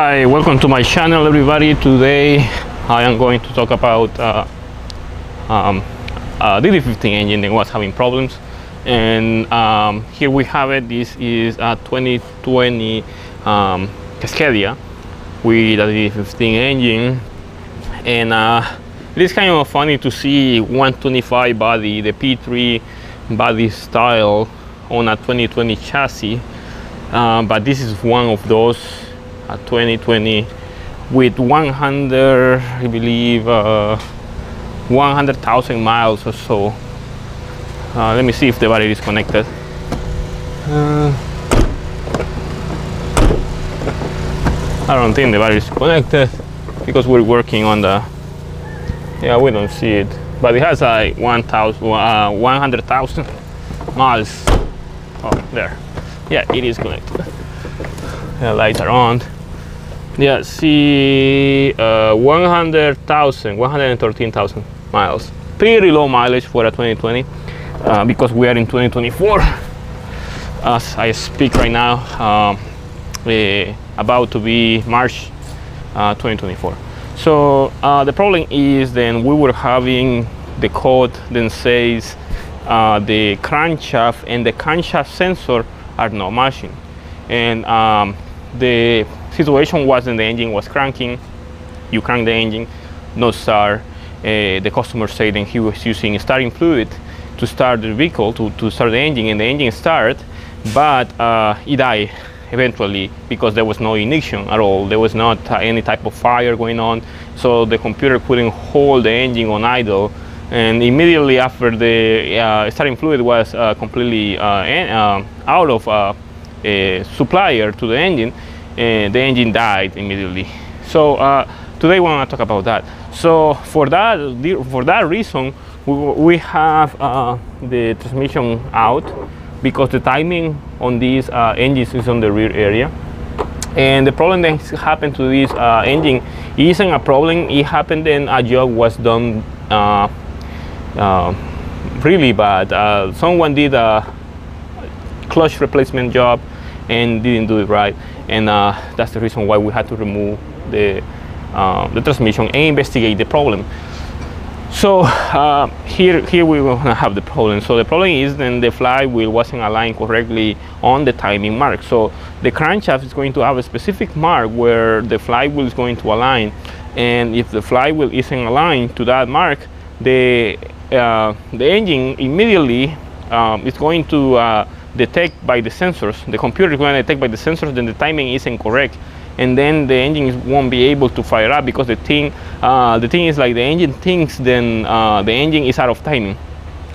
Hi, welcome to my channel everybody. Today I am going to talk about uh, um, uh, DD15 engine that was having problems and um, here we have it. This is a 2020 um, Cascadia with a DD15 engine and uh, it is kind of funny to see 125 body, the P3 body style on a 2020 chassis uh, but this is one of those a 2020 with 100 I believe uh, 100,000 miles or so. Uh, let me see if the battery is connected. Uh, I don't think the battery is connected because we're working on the yeah we don't see it but it has like 1,000 uh, 100,000 miles. Oh there. Yeah it is connected. The lights are on yeah, see, uh, 100,000, 113,000 miles. Pretty low mileage for a 2020 uh, because we are in 2024 as I speak right now, uh, about to be March uh, 2024. So uh, the problem is then we were having the code then says uh, the crankshaft and the crankshaft sensor are not matching. And um, the situation was that the engine was cranking, you crank the engine, no start. Uh, the customer said that he was using starting fluid to start the vehicle, to, to start the engine, and the engine started, but uh, it died eventually because there was no ignition at all. There was not uh, any type of fire going on, so the computer couldn't hold the engine on idle. And immediately after the uh, starting fluid was uh, completely uh, en out of a supplier to the engine, and the engine died immediately. So uh, today we want to talk about that. So for that, for that reason, we, we have uh, the transmission out because the timing on these uh, engines is on the rear area. And the problem that happened to this uh, engine isn't a problem. It happened and a job was done uh, uh, really bad. someone did a clutch replacement job and didn't do it right and uh, that's the reason why we had to remove the, uh, the transmission and investigate the problem. So uh, here here we will have the problem. So the problem is then the flywheel wasn't aligned correctly on the timing mark. So the crankshaft is going to have a specific mark where the flywheel is going to align. And if the flywheel isn't aligned to that mark the uh, the engine immediately um, is going to uh, detect by the sensors, the computer is going to detect by the sensors, then the timing is incorrect. And then the engine won't be able to fire up because the thing, uh, the thing is like the engine thinks then uh, the engine is out of timing.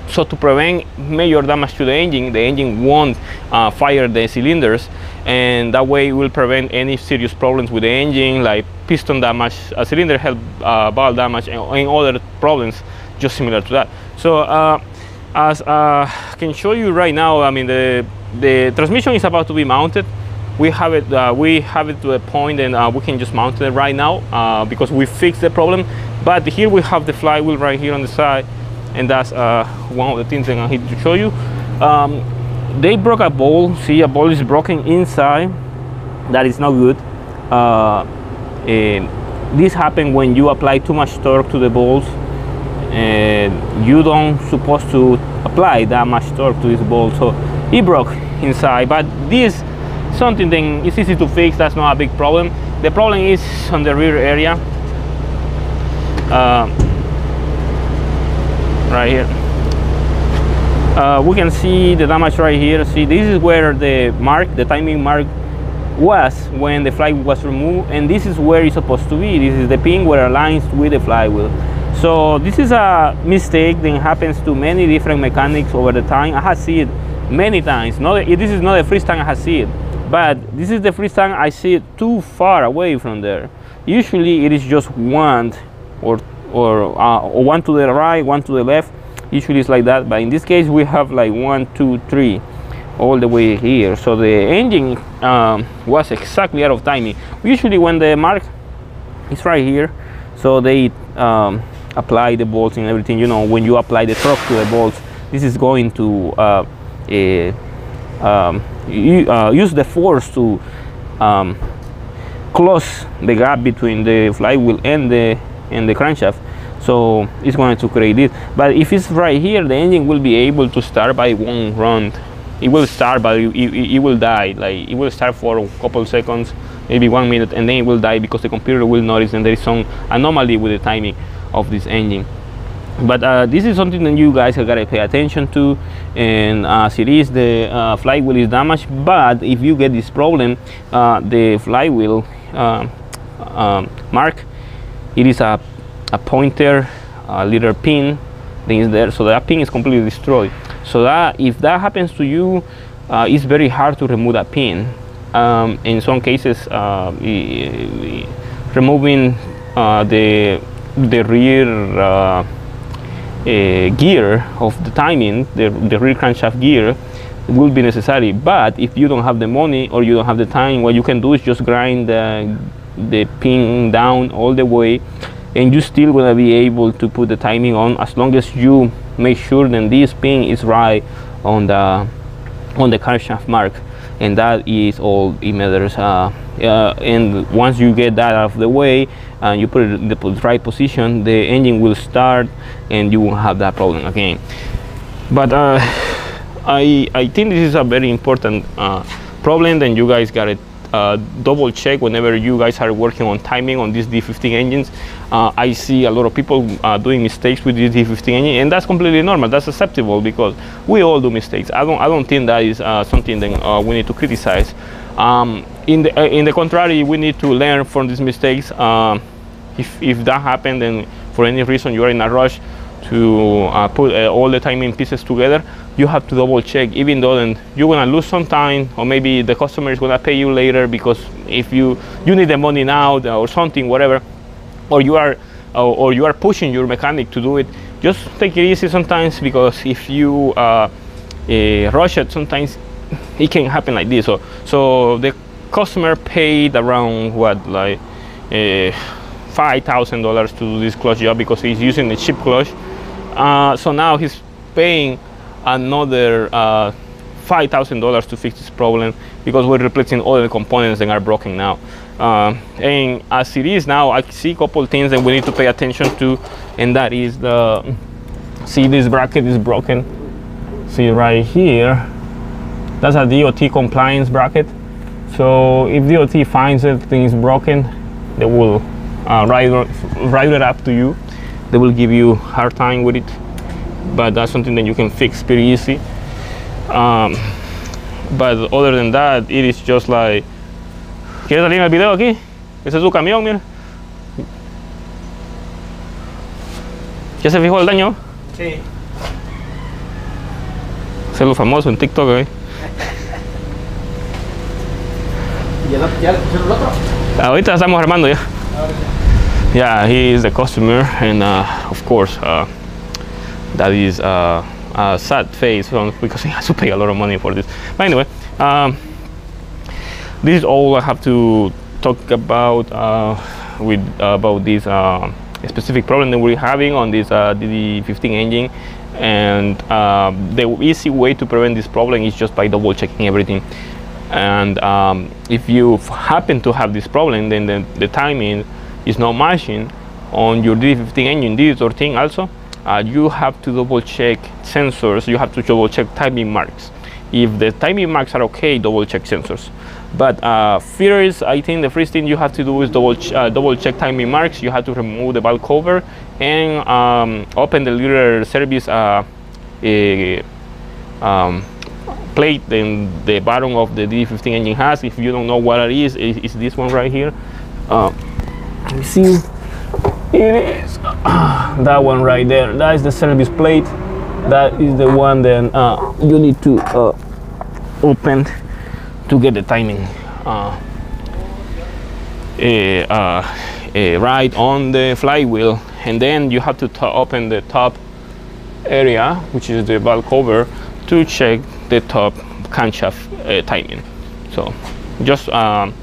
So to prevent major damage to the engine, the engine won't uh, fire the cylinders and that way will prevent any serious problems with the engine like piston damage, cylinder head uh, valve damage and, and, other problems just similar to that. So uh, as uh, I can show you right now, I mean the the transmission is about to be mounted. We have it uh, we have it to a point and uh, we can just mount it right now uh, because we fixed the problem. But here we have the flywheel right here on the side, and that's uh, one of the things that I'm here to show you. Um, they broke a ball. See, a ball is broken inside. That is not good. Uh, this happened when you apply too much torque to the balls and you don't supposed to apply that much torque to this ball so it broke inside. But this something then it's easy to fix that's not a big problem. The problem is on the rear area. Uh, right here. Uh, we can see the damage right here. See this is where the mark the timing mark was when the flywheel was removed and this is where it's supposed to be. This is the pin where it aligns with the flywheel so this is a mistake that happens to many different mechanics over the time. I have seen it many times. Not, this is not the first time I have seen it, but this is the first time I see it too far away from there. Usually it is just one or, or, uh, or one to the right, one to the left. Usually it's like that, but in this case we have like one, two, three all the way here. So the engine um, was exactly out of timing. Usually when the mark is right here, so they um, apply the bolts and everything you know when you apply the torque to the bolts this is going to uh, um, you, uh, use the force to um, close the gap between the flywheel and the and the crankshaft. So it's going to create it but if it's right here the engine will be able to start by one run. It will start but it, it, it will die. Like it will start for a couple seconds maybe one minute and then it will die because the computer will notice and there is some anomaly with the timing of this engine but uh, this is something that you guys have got to pay attention to and uh, as it is the uh, flywheel is damaged but if you get this problem uh, the flywheel uh, um, mark it is a, a pointer a little pin thing is there. So that pin is completely destroyed. So that if that happens to you uh, it's very hard to remove that pin. Um, in some cases removing the the rear uh, gear of the timing, the, the rear crankshaft gear, will be necessary. But if you don't have the money or you don't have the time, what you can do is just grind the, the pin down all the way and you still gonna be able to put the timing on as long as you make sure that this pin is right on the on the crankshaft mark and that is all it matters uh, uh, and once you get that out of the way and you put it in the right position the engine will start and you won't have that problem again but uh, I, I think this is a very important uh, problem then you guys got to uh, double check whenever you guys are working on timing on these D15 engines. Uh, I see a lot of people uh, doing mistakes with this D15 engine, and that's completely normal. That's acceptable because we all do mistakes. I don't, I don't think that is uh, something that uh, we need to criticize. Um, in the, uh, in the contrary, we need to learn from these mistakes. if, if that happened, then for any reason you are in a rush, to uh, put uh, all the timing pieces together, you have to double check, even though then you're gonna lose some time, or maybe the customer is gonna pay you later because if you you need the money now or something, whatever, or you are or, or you are pushing your mechanic to do it, just take it easy sometimes because if you uh, uh rush it, sometimes it can happen like this. So so the customer paid around what like. Uh, five thousand dollars to do this clutch job because he's using a cheap clutch uh, so now he's paying another uh, five thousand dollars to fix this problem because we're replacing all the components that are broken now. Uh, and as it is now, I see a couple things that we need to pay attention to, and that is the see this bracket is broken. See right here, that's a DOT compliance bracket. So if DOT finds that thing is broken, they will uh, write, write it up to you they will give you hard time with it but that's something that you can fix pretty easy um, but other than that it is just like ¿Quieres salir en el video aquí? Ese es su camión, mira. ¿Ya se fijó el daño? Sí. Ese es lo famoso en TikTok, ¿eh? ¿Y? Ahorita estamos armando ya. yeah he is the customer and uh, of course uh, that is uh, a sad face because he has to pay a lot of money for this but anyway um, this is all I have to talk about uh, with about this uh, specific problem that we're having on this uh, DD15 engine and the easy way to prevent this problem is just by double checking everything and um, if you happen to have this problem then the, the timing is not matching on your D15 engine, this or thing also, uh, you have to double check sensors, you have to double check timing marks. If the timing marks are okay, double check sensors. But uh, first, I think the first thing you have to do is double, ch uh, double check timing marks. You have to remove the valve cover and um, open the little service uh, a, um, plate in the bottom of the D15 engine has. If you don't know what it is, it's this one right here. Uh, let me see it is that one right there that is the service plate that is the one then uh, you need to uh, open to get the timing uh, eh, uh, eh, right on the flywheel and then you have to open the top area which is the valve cover to check the top camshaft uh, timing so just um,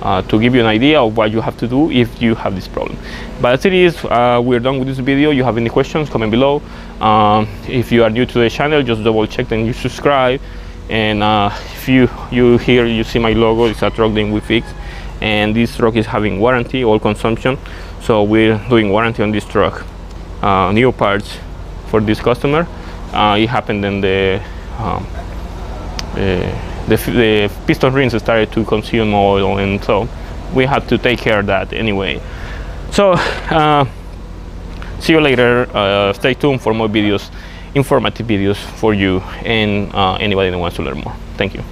uh, to give you an idea of what you have to do if you have this problem. But as it is, uh, we're done with this video. You have any questions, comment below. Um, if you are new to the channel, just double check and you subscribe. And uh, if you you here you see my logo, it's a truck that we fix. and this truck is having warranty all consumption so we're doing warranty on this truck uh, new parts for this customer uh, it happened in the um, uh, the, the piston rings started to consume oil and so we had to take care of that anyway. So uh, see you later. Uh, stay tuned for more videos informative videos for you and uh, anybody that wants to learn more. Thank you